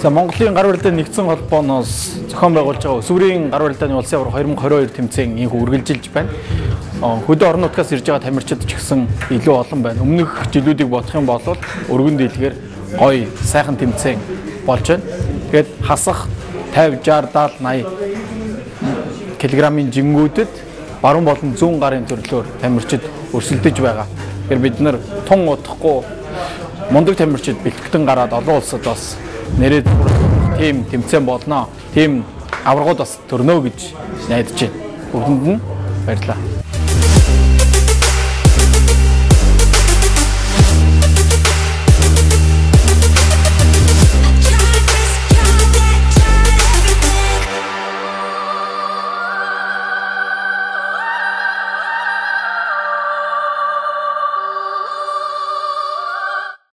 За Монголын гар барилдааны нэгдсэн холбооноос зохион байгуулж байгаа өсвөрийн гар барилдааны улсын аврах 2022 тэмцээн инхүү үргэлжилж байна. Хөдөө орон нутгаас ирж байгаа тамирчид ч гэсэн илүү олон байна. Өмнөх жилүүдийг бодох юм бол өргөн дийлгээр гоё сайхан тэмцээн болж байна. Тэгээд хасах 50, 60, 70, 80 килограммын жингүүдэд баруун болон зүүн гарын төрлөөр тамирчид өрсөлдөж байгаа. Тэгэхээр бид нар тун удахгүй мундаг тамирчид бэлтгэн гараад олон улсад бас нэрээд тийм тэмцээн болно. Тийм аваргууд бас төрнө гэж найдаж байна. Бүгдэнд нь баярлалаа.